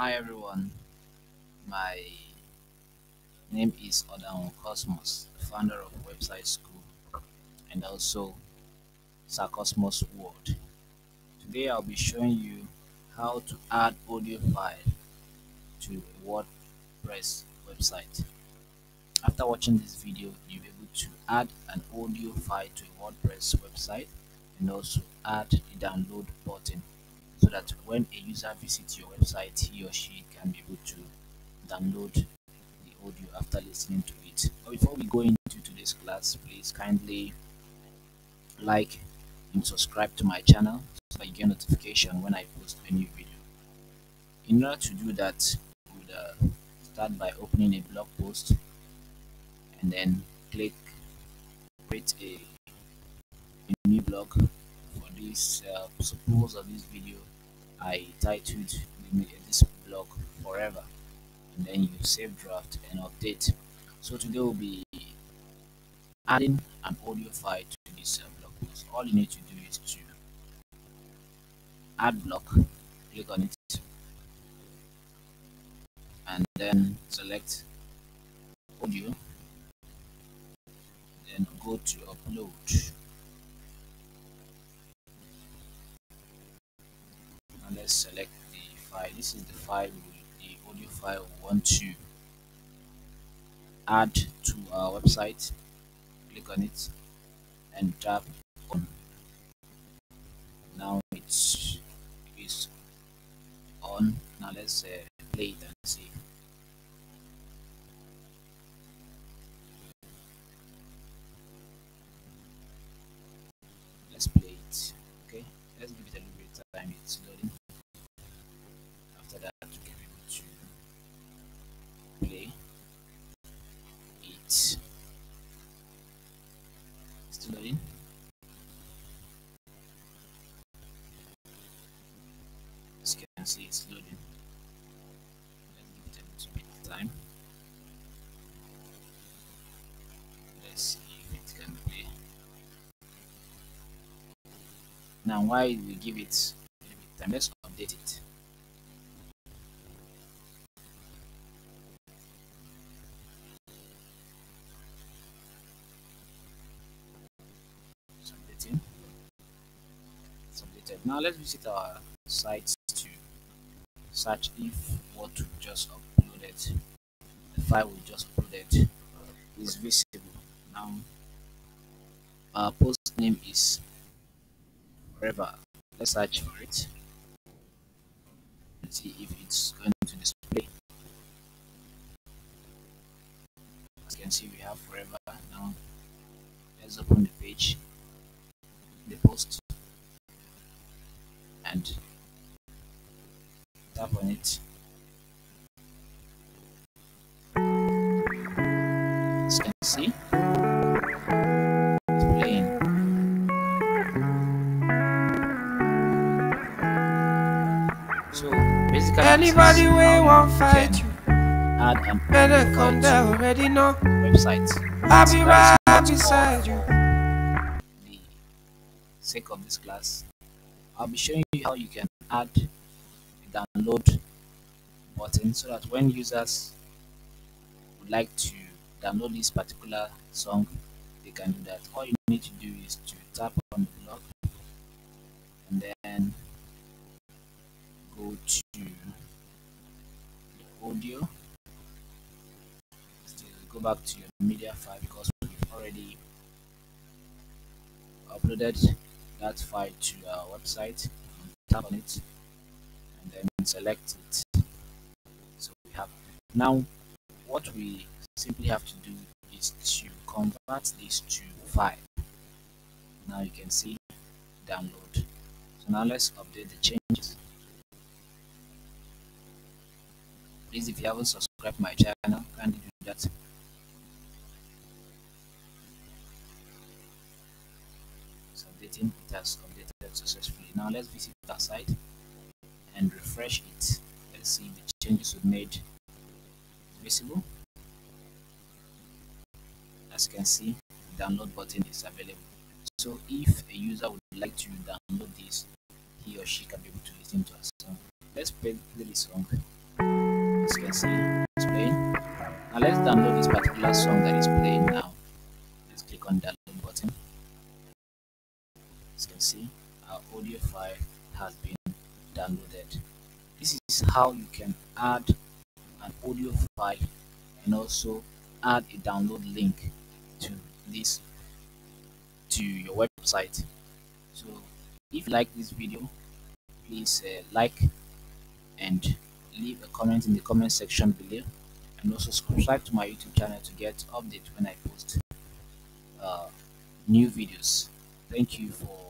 Hi everyone, my name is Odan Cosmos, founder of Website School and also Sarcosmos World. Today I'll be showing you how to add audio file to a WordPress website. After watching this video, you'll be able to add an audio file to a WordPress website and also add the download button so that when a user visits your website, he or she can be able to download the audio after listening to it. But before we go into today's class, please kindly like and subscribe to my channel so that you get notification when I post a new video. In order to do that, we would uh, start by opening a blog post and then click create a, a new blog for this uh, suppose of this video I titled this blog forever and then you save draft and update. So today we'll be adding an audio file to this uh, blog post. All you need to do is to add block click on it and then select audio then go to upload let's select the file. This is the file we, the audio file we want to add to our website. Click on it and tap on. Now it's is on. Now let's uh, play it and see loading as you can see it's loading. Let's give a bit time. Let's see if it can play now while we give it a bit time? Let's update it It's updated. Now let's visit our sites to search if what we just uploaded, the file we just uploaded, is visible. Now our post name is forever. Let's search for it. Let's see if it's going to display. As you can see, we have forever. Now let's open the page, and tap on it. As you can see, it's playing. So basically, Anybody we won't fight you, add an better come down already know. website. I'll be right beside you. the sake of this class. I'll be showing you how you can add a download button so that when users would like to download this particular song, they can do that. All you need to do is to tap on the block and then go to the audio. Still go back to your media file because we've already uploaded that file to our website. Tap on it and then select it. So we have now what we simply have to do is to convert this to file. Now you can see download. So now let's update the changes. Please, if you haven't subscribed my channel, kindly do that. Updating. It has updated successfully. Now let's visit that site and refresh it. Let's see the changes we made visible. As you can see, the download button is available. So if a user would like to download this, he or she can be able to listen to a song. Let's play, play the song. as you can see it's playing now let's download this particular song that is playing now let's click on download can see our audio file has been downloaded. This is how you can add an audio file and also add a download link to this to your website. So if you like this video please uh, like and leave a comment in the comment section below. And also subscribe to my youtube channel to get updates when i post uh, new videos. Thank you for